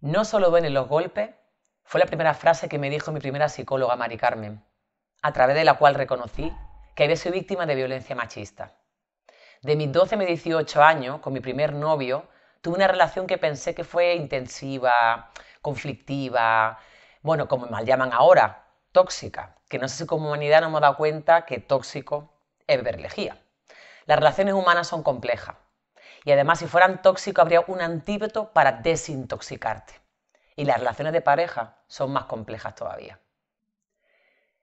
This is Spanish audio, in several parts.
No solo duelen los golpes, fue la primera frase que me dijo mi primera psicóloga, Mari Carmen, a través de la cual reconocí que había sido víctima de violencia machista. De mis 12 a 18 años, con mi primer novio, tuve una relación que pensé que fue intensiva, conflictiva, bueno, como mal llaman ahora, tóxica, que no sé si como humanidad no hemos dado cuenta que tóxico es beber lejía. Las relaciones humanas son complejas y además si fueran tóxicos habría un antídoto para desintoxicarte. Y las relaciones de pareja son más complejas todavía.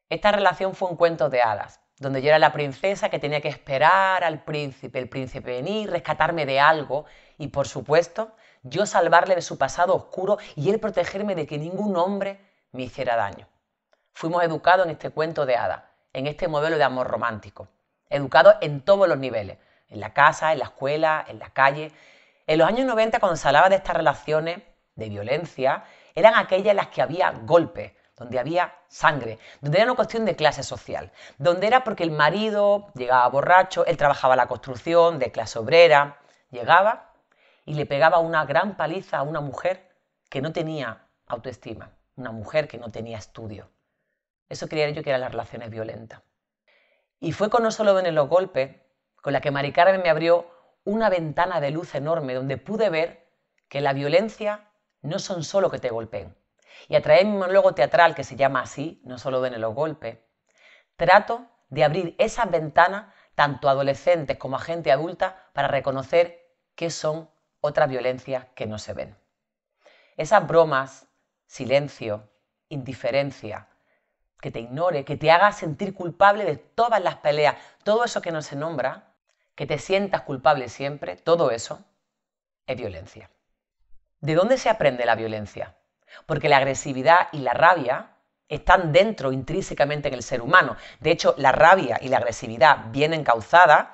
Esta relación fue un cuento de hadas, donde yo era la princesa que tenía que esperar al príncipe, el príncipe venir, rescatarme de algo y por supuesto yo salvarle de su pasado oscuro y él protegerme de que ningún hombre me hiciera daño. Fuimos educados en este cuento de hadas, en este modelo de amor romántico, educados en todos los niveles, en la casa, en la escuela, en la calle. En los años 90 cuando se hablaba de estas relaciones de violencia, eran aquellas en las que había golpes, donde había sangre, donde era una cuestión de clase social, donde era porque el marido llegaba borracho, él trabajaba la construcción de clase obrera, llegaba y le pegaba una gran paliza a una mujer que no tenía autoestima, una mujer que no tenía estudio. Eso creía yo que eran las relaciones violentas. Y fue con no solo en los golpes, con la que Mari Carmen me abrió una ventana de luz enorme donde pude ver que la violencia no son solo que te golpeen, y a través de mi monólogo teatral, que se llama así, no solo ven los golpes, trato de abrir esas ventanas tanto a adolescentes como a gente adulta para reconocer qué son otras violencias que no se ven. Esas bromas, silencio, indiferencia, que te ignore, que te haga sentir culpable de todas las peleas, todo eso que no se nombra, que te sientas culpable siempre, todo eso es violencia. ¿De dónde se aprende la violencia? porque la agresividad y la rabia están dentro intrínsecamente en el ser humano. De hecho, la rabia y la agresividad bien encauzadas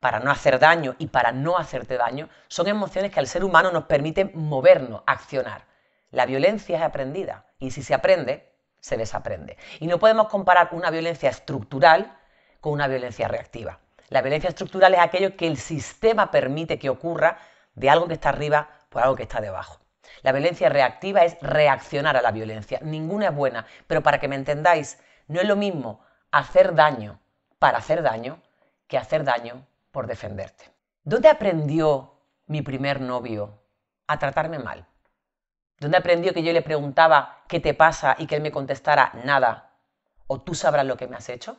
para no hacer daño y para no hacerte daño, son emociones que al ser humano nos permiten movernos, accionar. La violencia es aprendida y si se aprende, se desaprende. Y no podemos comparar una violencia estructural con una violencia reactiva. La violencia estructural es aquello que el sistema permite que ocurra de algo que está arriba por algo que está debajo. La violencia reactiva es reaccionar a la violencia. Ninguna es buena, pero para que me entendáis, no es lo mismo hacer daño para hacer daño que hacer daño por defenderte. ¿Dónde aprendió mi primer novio a tratarme mal? ¿Dónde aprendió que yo le preguntaba qué te pasa y que él me contestara nada? ¿O tú sabrás lo que me has hecho?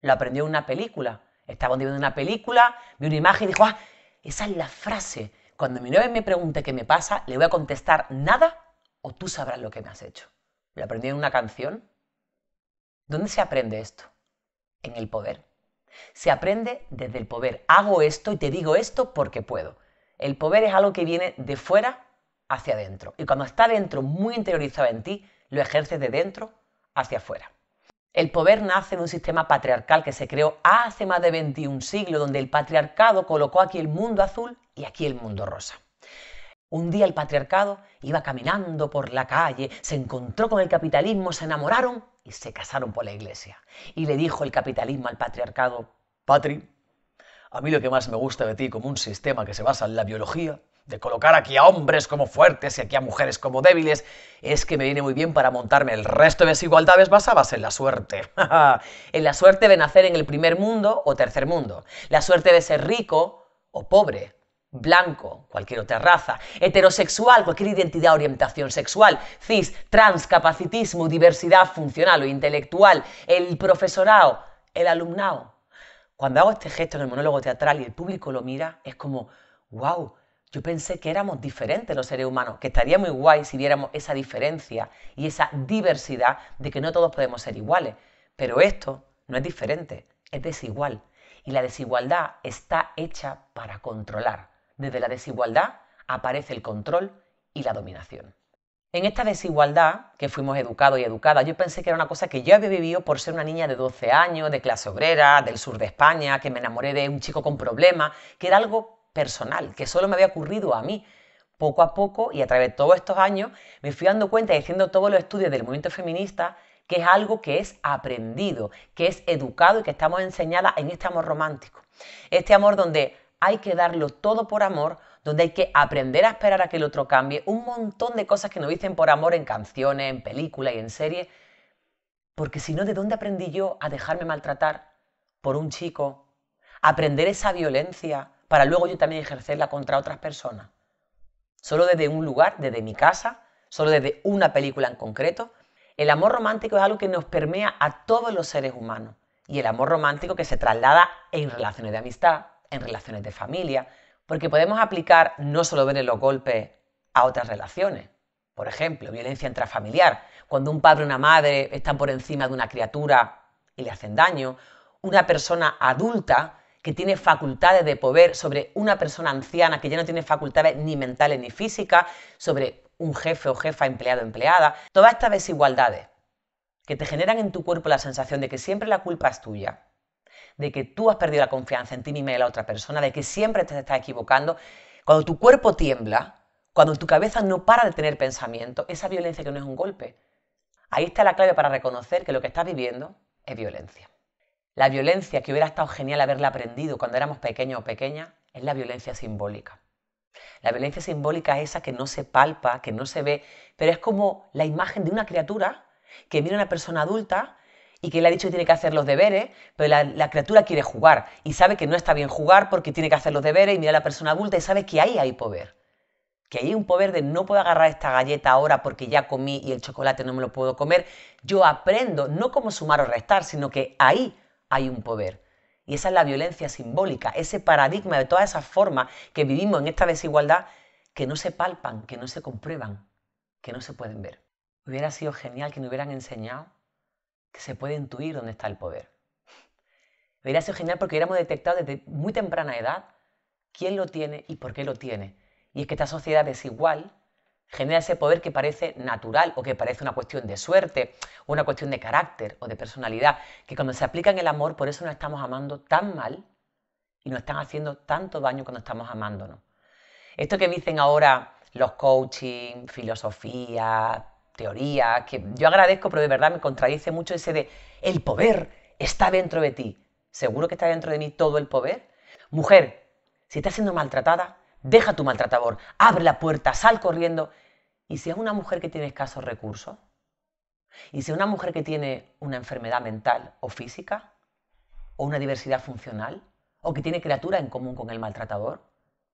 Lo aprendió en una película. Estaba viendo una película, vi una imagen y dijo, ah, esa es la frase cuando mi novia me pregunte qué me pasa, le voy a contestar nada o tú sabrás lo que me has hecho. ¿Lo aprendí en una canción? ¿Dónde se aprende esto? En el poder. Se aprende desde el poder. Hago esto y te digo esto porque puedo. El poder es algo que viene de fuera hacia adentro. Y cuando está dentro, muy interiorizado en ti, lo ejerces de dentro hacia afuera. El poder nace de un sistema patriarcal que se creó hace más de 21 siglos, donde el patriarcado colocó aquí el mundo azul y aquí el mundo rosa. Un día el patriarcado iba caminando por la calle, se encontró con el capitalismo, se enamoraron y se casaron por la iglesia. Y le dijo el capitalismo al patriarcado, Patri, a mí lo que más me gusta de ti como un sistema que se basa en la biología, de colocar aquí a hombres como fuertes y aquí a mujeres como débiles, es que me viene muy bien para montarme el resto de desigualdades basadas en la suerte. en la suerte de nacer en el primer mundo o tercer mundo, la suerte de ser rico o pobre, blanco, cualquier otra raza, heterosexual, cualquier identidad, orientación sexual, cis, trans, capacitismo, diversidad funcional o intelectual, el profesorado, el alumnado. Cuando hago este gesto en el monólogo teatral y el público lo mira, es como, wow, yo pensé que éramos diferentes los seres humanos, que estaría muy guay si viéramos esa diferencia y esa diversidad de que no todos podemos ser iguales. Pero esto no es diferente, es desigual. Y la desigualdad está hecha para controlar desde la desigualdad aparece el control y la dominación. En esta desigualdad, que fuimos educados y educadas, yo pensé que era una cosa que yo había vivido por ser una niña de 12 años, de clase obrera, del sur de España, que me enamoré de un chico con problemas, que era algo personal, que solo me había ocurrido a mí. Poco a poco y a través de todos estos años me fui dando cuenta y haciendo todos los estudios del movimiento feminista que es algo que es aprendido, que es educado y que estamos enseñadas en este amor romántico. Este amor donde hay que darlo todo por amor, donde hay que aprender a esperar a que el otro cambie, un montón de cosas que nos dicen por amor en canciones, en películas y en series, porque si no, ¿de dónde aprendí yo a dejarme maltratar por un chico? Aprender esa violencia para luego yo también ejercerla contra otras personas. Solo desde un lugar, desde mi casa, solo desde una película en concreto. El amor romántico es algo que nos permea a todos los seres humanos. Y el amor romántico que se traslada en relaciones de amistad, en relaciones de familia, porque podemos aplicar no solo ver los golpes a otras relaciones. Por ejemplo, violencia intrafamiliar, cuando un padre o una madre están por encima de una criatura y le hacen daño. Una persona adulta que tiene facultades de poder sobre una persona anciana que ya no tiene facultades ni mentales ni físicas, sobre un jefe o jefa, empleado o empleada. Todas estas desigualdades que te generan en tu cuerpo la sensación de que siempre la culpa es tuya, de que tú has perdido la confianza en ti misma y en la otra persona, de que siempre te estás equivocando, cuando tu cuerpo tiembla, cuando tu cabeza no para de tener pensamiento, esa violencia que no es un golpe, ahí está la clave para reconocer que lo que estás viviendo es violencia. La violencia que hubiera estado genial haberla aprendido cuando éramos pequeños o pequeñas es la violencia simbólica. La violencia simbólica es esa que no se palpa, que no se ve, pero es como la imagen de una criatura que mira a una persona adulta y que le ha dicho que tiene que hacer los deberes, pero la, criatura quiere jugar y sabe que no está bien jugar porque tiene que hacer los deberes y mira a la persona adulta y sabe que ahí hay poder. Que ahí hay un poder de no puedo agarrar esta galleta ahora porque ya comí y el chocolate no me lo puedo comer. Yo aprendo no como sumar o restar, sino que ahí hay un poder. Y esa es la violencia simbólica, ese paradigma de todas esas formas que vivimos en esta desigualdad que no se palpan, que no se comprueban, que no se pueden ver. Hubiera sido genial que nos hubieran enseñado que se puede intuir dónde está el poder. Hubiera sido genial porque hubiéramos detectado desde muy temprana edad quién lo tiene y por qué lo tiene. Y es que esta sociedad desigual genera ese poder que parece natural o que parece una cuestión de suerte o una cuestión de carácter o de personalidad, que cuando se aplica en el amor, por eso nos estamos amando tan mal y nos están haciendo tanto daño cuando estamos amándonos. Esto que dicen ahora los coaching, filosofía, teoría, que yo agradezco, pero de verdad me contradice mucho ese de el poder está dentro de ti. ¿Seguro que está dentro de mí todo el poder? Mujer, si estás siendo maltratada, deja tu maltratador, abre la puerta, sal corriendo. ¿Y si es una mujer que tiene escasos recursos? ¿Y si es una mujer que tiene una enfermedad mental o física? ¿O una diversidad funcional? ¿O que tiene criatura en común con el maltratador?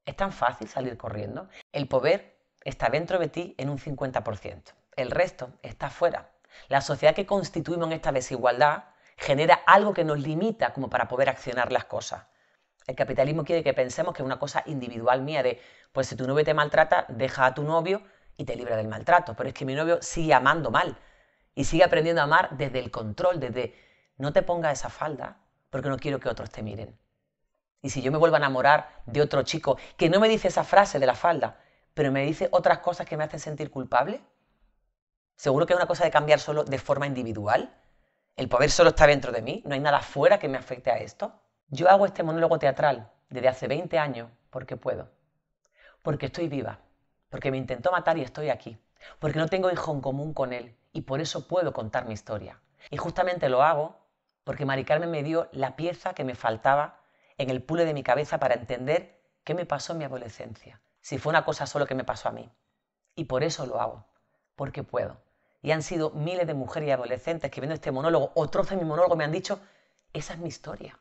¿Es tan fácil salir corriendo? El poder está dentro de ti en un 50% el resto está fuera. La sociedad que constituimos en esta desigualdad genera algo que nos limita como para poder accionar las cosas. El capitalismo quiere que pensemos que es una cosa individual mía de, pues si tu novio te maltrata, deja a tu novio y te libra del maltrato. Pero es que mi novio sigue amando mal y sigue aprendiendo a amar desde el control, desde no te pongas esa falda porque no quiero que otros te miren. Y si yo me vuelvo a enamorar de otro chico que no me dice esa frase de la falda, pero me dice otras cosas que me hacen sentir culpable, Seguro que es una cosa de cambiar solo de forma individual. El poder solo está dentro de mí, no hay nada fuera que me afecte a esto. Yo hago este monólogo teatral desde hace 20 años porque puedo. Porque estoy viva. Porque me intentó matar y estoy aquí. Porque no tengo hijo en común con él y por eso puedo contar mi historia. Y justamente lo hago porque Mari Carmen me dio la pieza que me faltaba en el pule de mi cabeza para entender qué me pasó en mi adolescencia. Si fue una cosa solo que me pasó a mí. Y por eso lo hago porque puedo. Y han sido miles de mujeres y adolescentes que viendo este monólogo o trozo de mi monólogo me han dicho, esa es mi historia.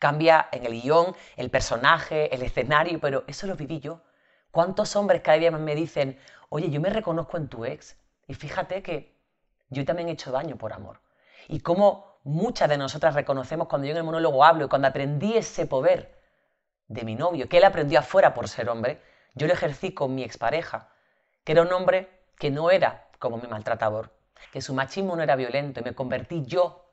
Cambia en el guion, el personaje, el escenario, pero eso lo viví yo. ¿Cuántos hombres cada día me dicen, oye, yo me reconozco en tu ex? Y fíjate que yo también he hecho daño por amor. Y cómo muchas de nosotras reconocemos cuando yo en el monólogo hablo y cuando aprendí ese poder de mi novio, que él aprendió afuera por ser hombre, yo lo ejercí con mi expareja, que era un hombre que no era como mi maltratador, que su machismo no era violento y me convertí yo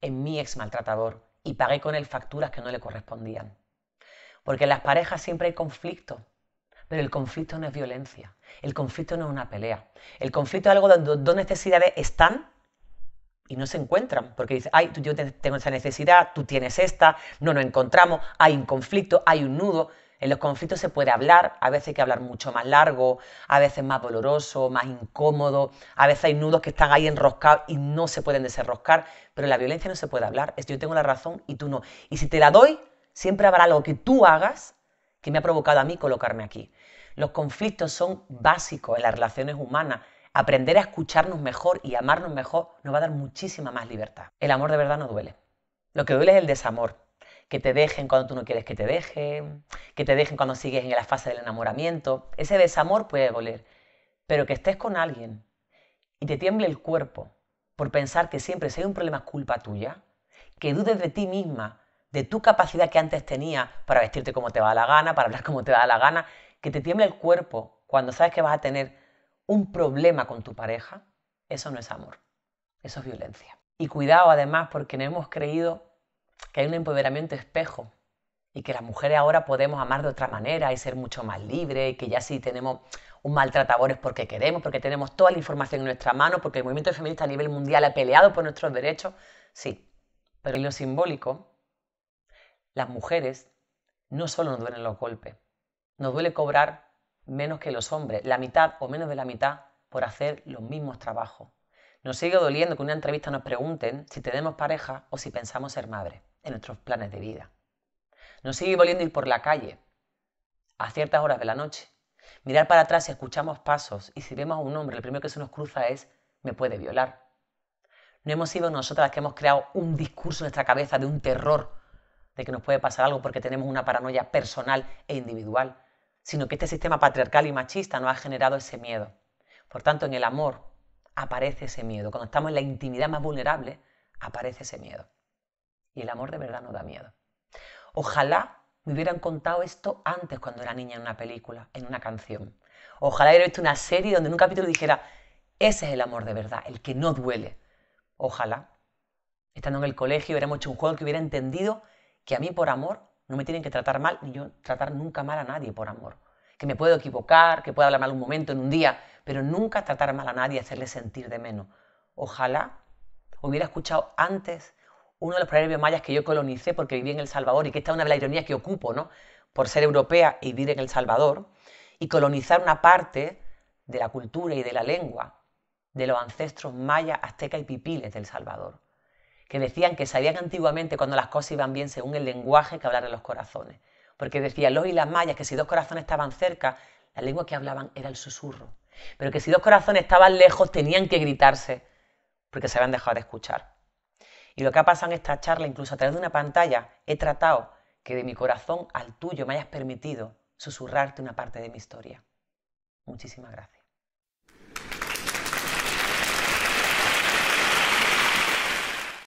en mi ex maltratador y pagué con él facturas que no le correspondían. Porque en las parejas siempre hay conflicto, pero el conflicto no es violencia, el conflicto no es una pelea, el conflicto es algo donde dos necesidades están y no se encuentran, porque dice, ay, yo tengo esa necesidad, tú tienes esta, no nos encontramos, hay un conflicto, hay un nudo, en los conflictos se puede hablar, a veces hay que hablar mucho más largo, a veces más doloroso, más incómodo, a veces hay nudos que están ahí enroscados y no se pueden desenroscar, pero en la violencia no se puede hablar, es yo tengo la razón y tú no. Y si te la doy, siempre habrá algo que tú hagas que me ha provocado a mí colocarme aquí. Los conflictos son básicos en las relaciones humanas. Aprender a escucharnos mejor y amarnos mejor nos va a dar muchísima más libertad. El amor de verdad no duele. Lo que duele es el desamor. Que te dejen cuando tú no quieres que te dejen, que te dejen cuando sigues en la fase del enamoramiento. Ese desamor puede doler. Pero que estés con alguien y te tiemble el cuerpo por pensar que siempre si hay un problema es culpa tuya, que dudes de ti misma, de tu capacidad que antes tenías para vestirte como te va la gana, para hablar como te da la gana, que te tiemble el cuerpo cuando sabes que vas a tener un problema con tu pareja, eso no es amor, eso es violencia. Y cuidado además porque no hemos creído que hay un empoderamiento espejo y que las mujeres ahora podemos amar de otra manera y ser mucho más libres y que ya sí tenemos un maltratadores porque queremos, porque tenemos toda la información en nuestra mano, porque el movimiento feminista a nivel mundial ha peleado por nuestros derechos, sí. Pero en lo simbólico, las mujeres no solo nos duelen los golpes, nos duele cobrar menos que los hombres, la mitad o menos de la mitad por hacer los mismos trabajos. Nos sigue doliendo que en una entrevista nos pregunten si tenemos pareja o si pensamos ser madre en nuestros planes de vida. Nos sigue doliendo ir por la calle a ciertas horas de la noche mirar para atrás y escuchamos pasos y si vemos a un hombre, lo primero que se nos cruza es, me puede violar. No hemos sido nosotras las que hemos creado un discurso en nuestra cabeza de un terror de que nos puede pasar algo porque tenemos una paranoia personal e individual, sino que este sistema patriarcal y machista nos ha generado ese miedo. Por tanto, en el amor aparece ese miedo. Cuando estamos en la intimidad más vulnerable, aparece ese miedo. Y el amor de verdad no da miedo. Ojalá me hubieran contado esto antes cuando era niña en una película, en una canción. Ojalá hubiera visto una serie donde en un capítulo dijera, ese es el amor de verdad, el que no duele. Ojalá, estando en el colegio, hubiéramos hecho un juego que hubiera entendido que a mí por amor no me tienen que tratar mal, ni yo tratar nunca mal a nadie por amor. Que me puedo equivocar, que puedo hablar mal un momento, en un día, pero nunca tratar mal a nadie hacerle sentir de menos. Ojalá hubiera escuchado antes uno de los proverbios mayas que yo colonicé porque viví en El Salvador y que esta es una de las ironías que ocupo, ¿no? Por ser europea y vivir en El Salvador y colonizar una parte de la cultura y de la lengua de los ancestros mayas, aztecas y pipiles del Salvador, que decían que sabían antiguamente cuando las cosas iban bien según el lenguaje que hablaran los corazones. Porque decían los y las mayas que si dos corazones estaban cerca, la lengua que hablaban era el susurro. Pero que si dos corazones estaban lejos, tenían que gritarse porque se habían dejado de escuchar. Y lo que ha pasado en esta charla, incluso a través de una pantalla, he tratado que de mi corazón al tuyo me hayas permitido susurrarte una parte de mi historia. Muchísimas gracias.